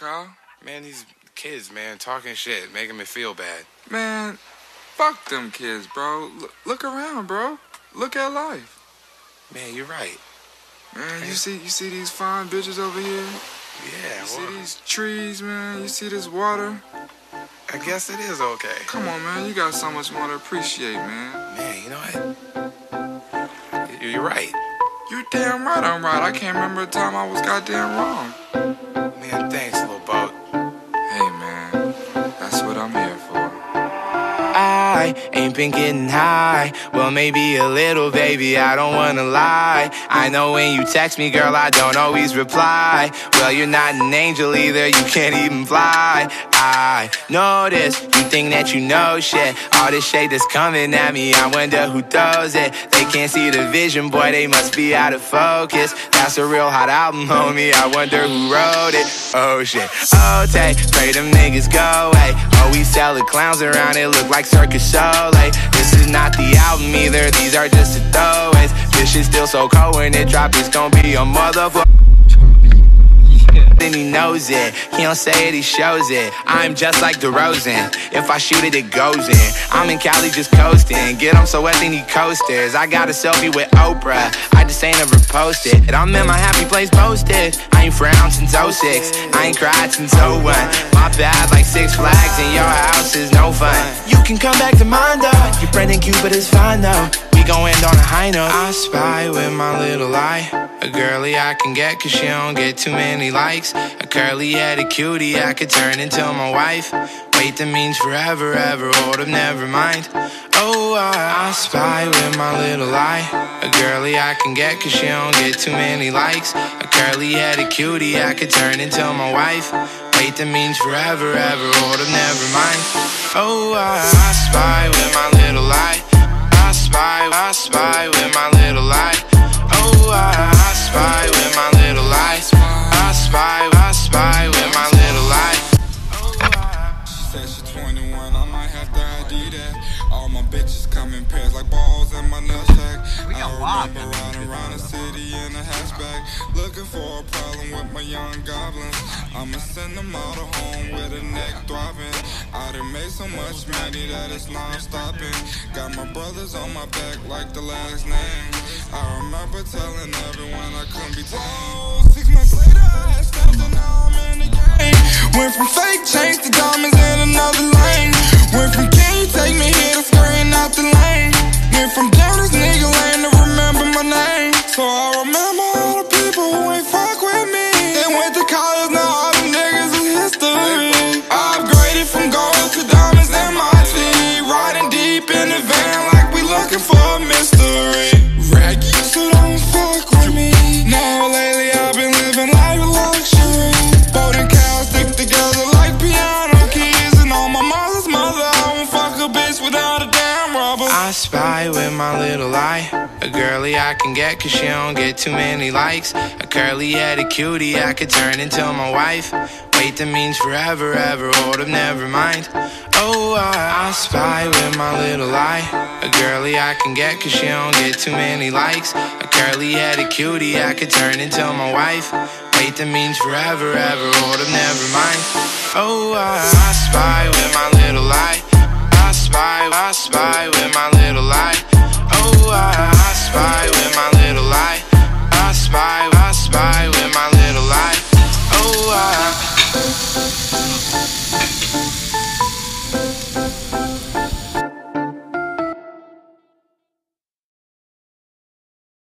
Kyle? Man, these kids, man, talking shit, making me feel bad. Man, fuck them kids, bro. Look, look around, bro. Look at life. Man, you're right. Man, you see you see these fine bitches over here? Yeah, You see well, these trees, man? You see this water? I guess it is okay. Come on, man. You got so much more to appreciate, man. Man, you know what? You- You're right. You're damn right I'm right. I can't remember a time I was goddamn wrong. Man, thanks, Lil Boat. Hey, man. That's what I'm here for. I ain't been getting high. Well, maybe a little, baby, I don't wanna lie. I know when you text me, girl, I don't always reply. Well, you're not an angel either, you can't even fly. I this, you think that you know shit. All this shade that's coming at me, I wonder who throws it. They can't see the vision, boy, they must be out of focus. That's a real hot album, homie, I wonder who wrote it. Oh shit, oh, take, pray them niggas go away. Oh, we sell the clowns around, it look like Cirque du Soleil. This is not the album either, these are just the throwaways. This shit still so cold when it drop, it's gonna be a motherfucker. Then he knows it. He don't say it, he shows it. I'm just like DeRozan. If I shoot it, it goes in. I'm in Cali just coasting. Get him so wet, they need coasters. I got a selfie with Oprah. I just ain't ever posted. And I'm in my happy place posted. I ain't frowned since 06. I ain't cried since 01. My bad, like Six Flags, and your house is no fun. You can come back to mine though. Your friend in Cupid is fine though. We gon' end on a high note. I spy with my little eye. A girly I can get cause she don't get too many likes. A curly headed cutie I could turn into my wife. Wait, that means forever, ever. Hold up, never mind. Oh, I, I spy with my little eye. A girly I can get cause she don't get too many likes. A curly headed cutie I could turn into my wife. Wait, that means forever, ever. Hold up, never mind. Oh, I, I spy I bitches come in pairs like balls in my nutsack. I remember riding around the city in a hatchback, looking for a problem with my young goblins. I'ma send them all to home with a neck throbbing. I done made so much money that it's non-stopping. Got my brothers on my back like the last name. I remember telling everyone I couldn't be tamed. Six months later, I had and now I'm in the game. Went from fake chains to diamonds looking with my little lie, A girly I can get cause she don't get too many likes. A curly headed cutie I could turn into my wife. Wait, that means forever, ever, hold up, never mind. Oh, I, I spy with my little eye. A girly I can get cause she don't get too many likes. A curly headed cutie I could turn into my wife. Wait, that means forever, ever, hold up, never mind. Oh, I, I spy with my little eye. I spy, I spy with my Bye.